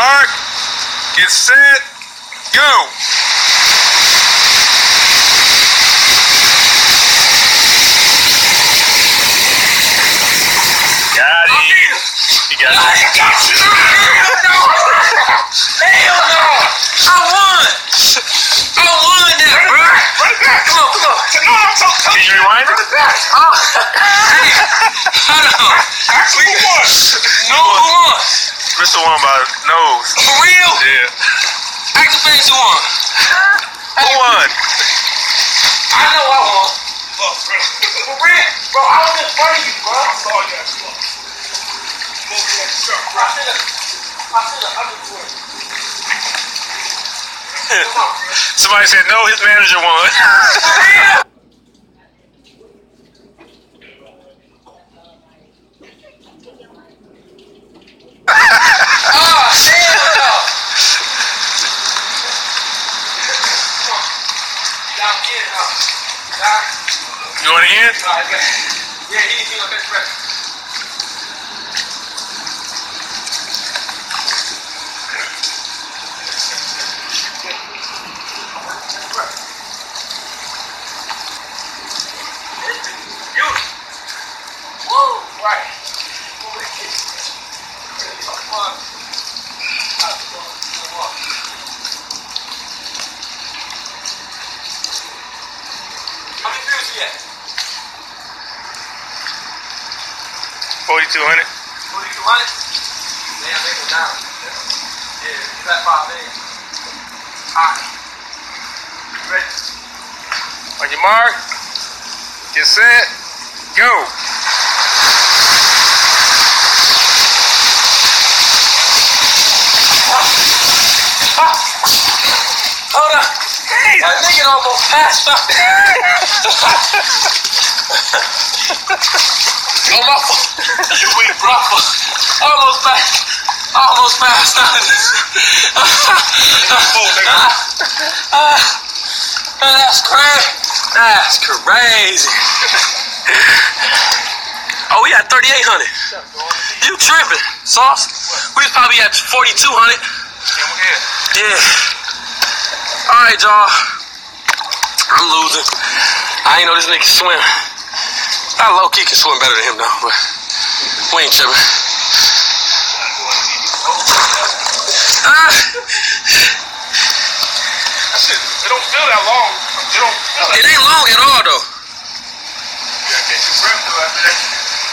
mark, get set, go. Can you rewind it? Oh, hey, hold on. Actually, who won? No, who won? Mr. One by nose. For real? Yeah. You won. Who won? I know I won. Look, bro. For real? Bro, I was in front of you, bro. I saw you. Look. Move that shirt. I should have. I should have underscored. Bro. Somebody said no, his manager won. For real? Oh, hell no! Come on. Y'all get it out. Y'all. You want? Alright. Yeah, he, he on his breath. Right. Come on. Many views you at? 4200. Forty-two hundred. Damn, they go down. Yeah, at five days. Alright. Ready? On your mark, get set, go. Hold up. Hey, that nigga almost passed out. oh my. You weak, bro. Almost passed. Almost passed out. That's crazy. That's crazy. Oh, we at 3,800. You tripping, Sauce? We was probably at 4,200. Yeah. All right, y'all. I'm losing. I ain't know this nigga swim. I low key can swim better than him though, but we ain't tripping. Ah, That shit, it don't feel that long. It don't feel it ain't long at all though. You gotta catch your breath though after that.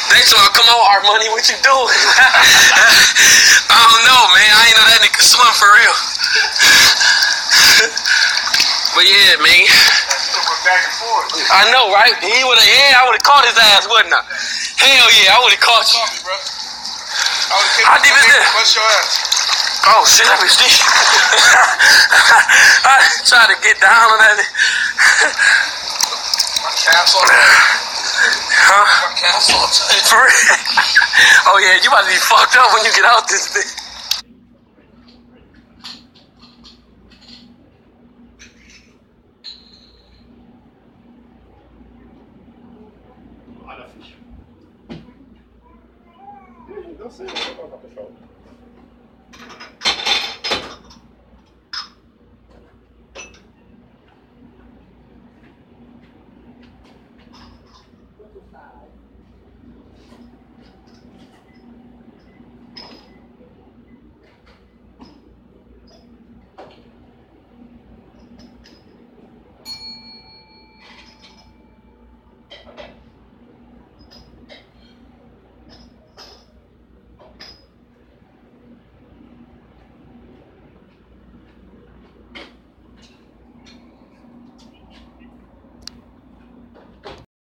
They told come on, our money, what you doing? I don't know, man. I ain't know that nigga swim for real. But yeah, man. So back and forth. I know, right? He would have, yeah, I would have caught his ass, wouldn't I? Hell yeah, I would have caught you. Me, bro. I I did it. Bust your ass. Oh shit, let me see. I tried to get down on that. My calves on Huh? My calves on For real? Oh yeah, you about to be fucked up when you get out this thing. Eu sei, eu vou colocar pro show.